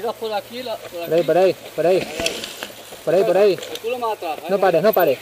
tiras por aquí, la, por aquí. Por ahí, por ahí, por ahí. Por ahí, por ahí. El culo más atrás. No pares, no pares.